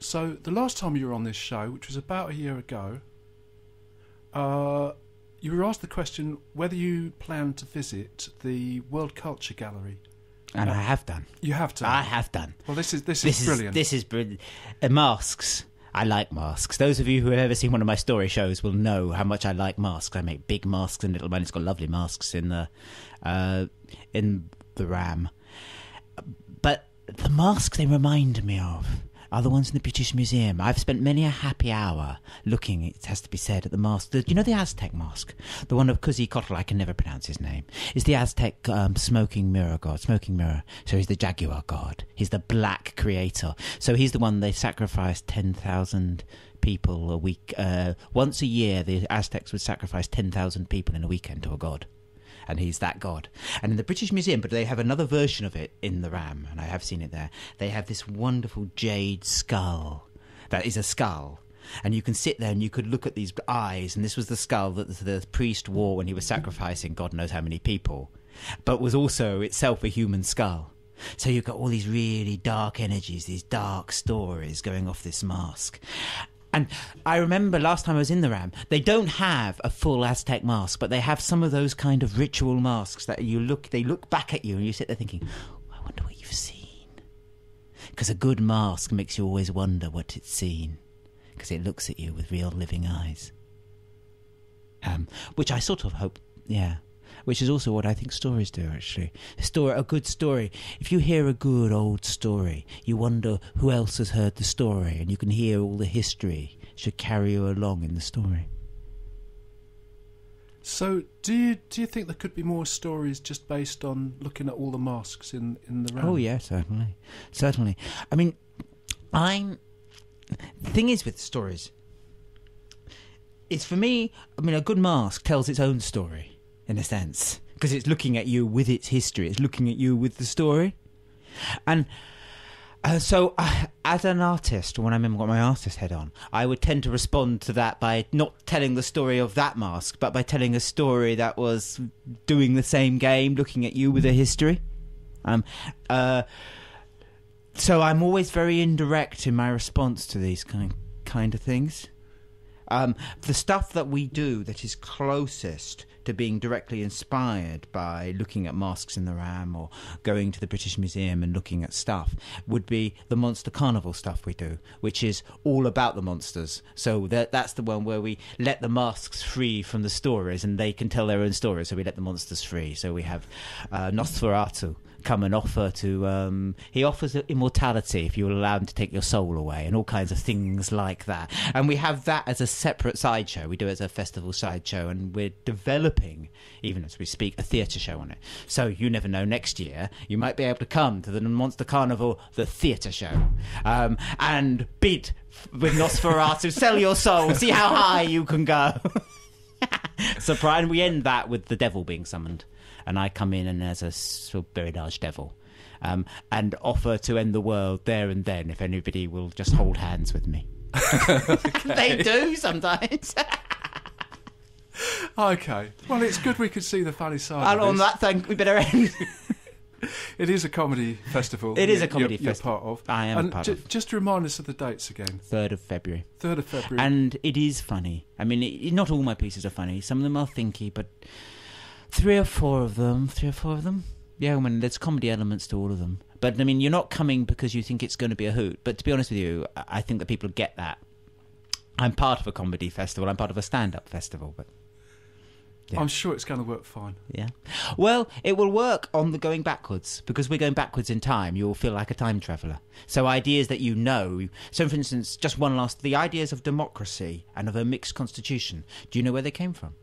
So the last time you were on this show, which was about a year ago, uh, you were asked the question whether you plan to visit the World Culture Gallery. And I have done. You have done. I have done. Well, this is this, This is brilliant. This is brilliant. Uh, masks. I like masks. Those of you who have ever seen one of my story shows will know how much I like masks. I make big masks and little. Ones. It's got lovely masks in the uh, in the RAMM. But the masks they remind me of are the ones in the British Museum. I've spent many a happy hour looking, it has to be said, at the mask. The, you know the Aztec mask? The one of Quetzalcoatl, I can never pronounce his name. Is the Aztec um, smoking mirror god, smoking mirror. So he's the jaguar god. He's the black creator. So he's the one they sacrificed 10,000 people a week. Uh, once a year, the Aztecs would sacrifice 10,000 people in a weekend to a god and he's that god. And in the British Museum, but they have another version of it in the RAMM, and I have seen it there. They have this wonderful jade skull that is a skull. And you can sit there and you could look at these eyes, and this was the skull that the priest wore when he was sacrificing God knows how many people, but was also itself a human skull. So you've got all these really dark energies, these dark stories going off this mask. And I remember last time I was in the RAMM, they don't have a full Aztec mask, but they have some of those kind of ritual masks that you look, they look back at you and you sit there thinking, I wonder what you've seen. Because a good mask makes you always wonder what it's seen, because it looks at you with real living eyes. Um, which I sort of hope, yeah, which is also what I think stories do. Actually, a story, a good story. If you hear a good old story, you wonder who else has heard the story, and you can hear all the history should carry you along in the story. so, do you do you think there could be more stories just based on looking at all the masks in in the round? Oh yeah, certainly, certainly. I mean, I'm. The thing is with stories, it's for me. I mean, a good mask tells its own story in a sense because it's looking at you with its history. It's looking at you with the story, and uh, so uh, as an artist, when I'm got my artist head on, I would tend to respond to that by not telling the story of that mask, but by telling a story that was doing the same game, looking at you with a history. Um, uh, so I'm always very indirect in my response to these kind kind of things. Um, the stuff that we do that is closest to being directly inspired by looking at masks in the RAMM or going to the British Museum and looking at stuff would be the Monster Carnival stuff we do, which is all about the monsters. So that, that's the one where we let the masks free from the stories and they can tell their own stories. So we let the monsters free. So we have uh, Nosferatu come and offer to um, he offers immortality if you will allow him to take your soul away and all kinds of things like that. And we have that as a separate sideshow. We do it as a festival sideshow and we're developing even as we speak a theatre show on it. So you never know next year you might be able to come to the monster carnival the theatre show um, and bid with nosferatu sell your soul see how high you can go. Surprise and we end that with the devil being summoned and I come in and as a sort of very large devil. Um, and offer to end the world there and then if anybody will just hold hands with me. they do sometimes. Okay. Well, it's good we could see the funny side. and of on this. that, thank we better end. It is a comedy festival. It is a you're- comedy you're, festival. You're part of. I am and part ju- of. Just to remind us of the dates again. Third of February, Third of February. and it is funny. I mean, it, not all my pieces are funny. Some of them are thinky, but three or four of them, three or four of them. Yeah, I mean, there's comedy elements to all of them. But I mean, you're not coming because you think it's going to be a hoot. But to be honest with you, I I think that people get that. I'm part of a comedy festival. I'm part of a stand-up festival, but yeah. I'm sure it's going to work fine. yeah. Well, it will work on the going backwards because we're going backwards in time. You'll feel like a time traveler. So ideas that you know. So, for instance, just one last: the ideas of democracy and of a mixed constitution. Do you know where they came from?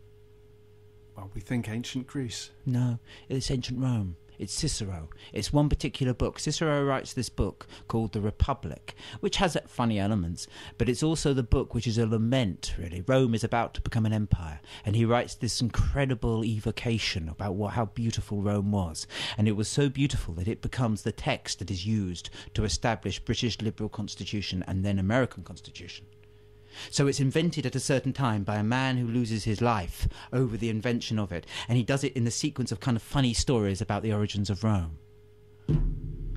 Well, we think ancient Greece. No, it's ancient Rome. It's Cicero. It's one particular book. Cicero writes this book called The Republic, which has funny elements, but it's also the book which is a lament, really. Rome is about to become an empire, and he writes this incredible evocation about what, how beautiful Rome was. And it was so beautiful that it becomes the text that is used to establish British liberal constitution and then American constitution. So it's invented at a certain time by a man who loses his life over the invention of it, and he does it in the sequence of kind of funny stories about the origins of Rome.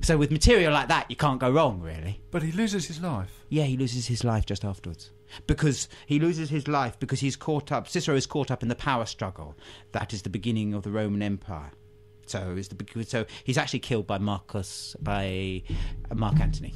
So with material like that, you can't go wrong, really. But he loses his life. Yeah, he loses his life just afterwards. Because he loses his life because he's caught up. Cicero is caught up in the power struggle. That is the beginning of the Roman Empire. So is the so he's actually killed by Marcus by Mark Antony.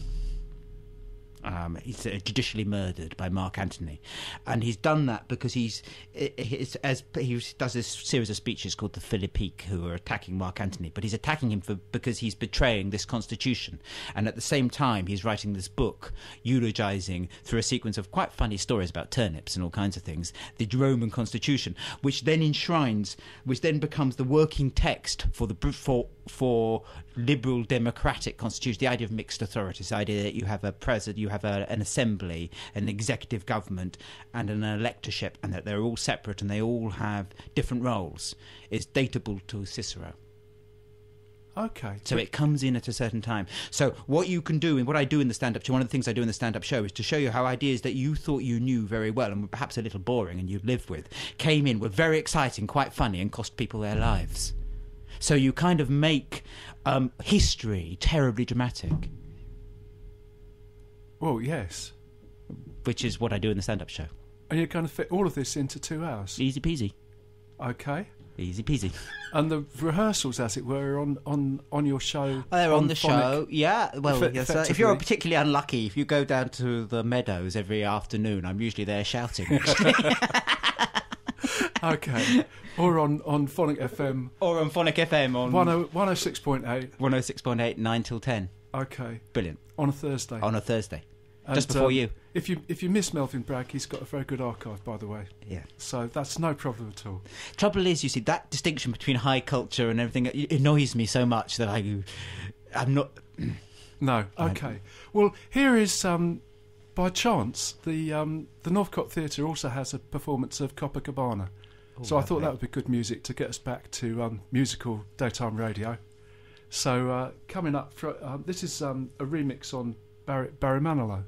Um, he's uh, judicially murdered by Mark Antony, and he's done that because he's, he's as he does this series of speeches called the Philippics, who are attacking Mark Antony, but he's attacking him for because he's betraying this constitution, and at the same time he's writing this book eulogizing through a sequence of quite funny stories about turnips and all kinds of things the Roman constitution, which then enshrines, which then becomes the working text for the for for liberal democratic constitution, the idea of mixed authorities, the idea that you have a president, you have a, an assembly, an executive government, and an electorship, and that they're all separate and they all have different roles, is datable to Cicero. Okay. So it comes in at a certain time. So what you can do, and what I do in the stand-up show, one of the things I do in the stand-up show is to show you how ideas that you thought you knew very well and were perhaps a little boring and you lived with, came in, were very exciting, quite funny, and cost people their lives. So you kind of make um, history terribly dramatic, Well, yes. which is what I do in the stand-up show. And you're going to fit all of this into two hours. Easy peasy, Okay. easy peasy. And the rehearsals, as it were, are on on on your show. Oh, they're on the Phonic. show. Yeah. Well, Effe- yes, uh, if you're particularly unlucky, if you go down to the meadows every afternoon, I'm usually there shouting. Okay. or on on Phonic FM or on Phonic FM on 10 106.8. 106.8, 9 till 10. Okay. Brilliant. On a Thursday. On a Thursday. And, just before um, you. If you if you miss Melvin Bragg, he's got a very good archive, by the way. Yeah. So that's no problem at all. Trouble is, you see, that distinction between high culture and everything annoys me so much that I, I'm not. No. Okay. Well, here is um, by chance the um, the Northcott Theatre also has a performance of Copacabana. So I thought that would be good music to get us back to um, musical daytime radio. So uh, coming up, fro um, this is um, a remix on Barry, Barry Manilow.